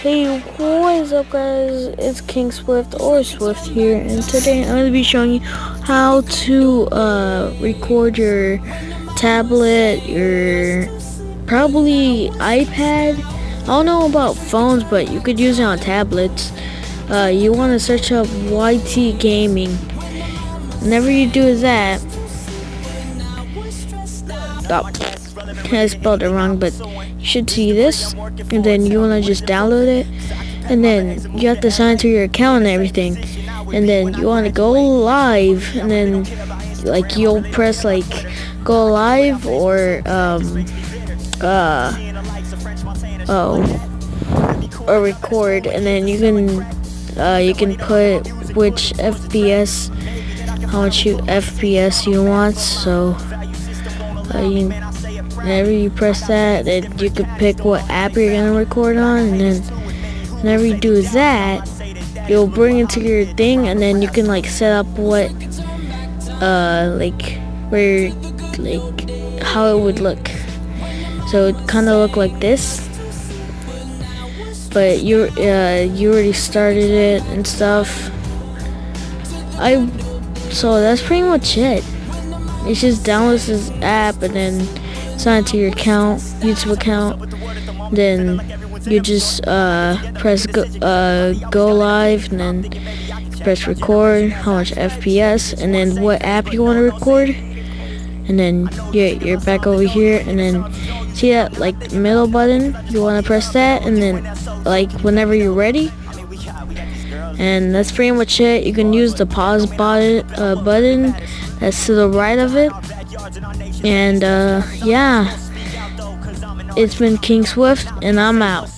Hey, what is up guys? It's King Swift or Swift here and today I'm going to be showing you how to uh, record your tablet, your probably iPad. I don't know about phones but you could use it on tablets. Uh, you want to search up YT Gaming. Whenever you do that, oh, I spelled it wrong but you should see this and then you want to just download it and then you have to sign to your account and everything and then you want to go live and then like you'll press like go live or um uh oh or record and then you can uh you can put which fps how much you fps you want so uh, you whenever you press that, you can pick what app you're gonna record on, and then whenever you do that, you'll bring it to your thing, and then you can like set up what, uh, like where, like how it would look. So it kind of look like this, but you uh you already started it and stuff. I so that's pretty much it. It's just download this app and then sign to your account, YouTube account. Then you just uh, press go, uh, go live and then press record, how much FPS, and then what app you want to record. And then yeah, you're back over here, and then see that like middle button. You want to press that, and then like whenever you're ready. And that's pretty much it. You can use the pause button, uh, button that's to the right of it. And uh, yeah, it's been King Swift, and I'm out.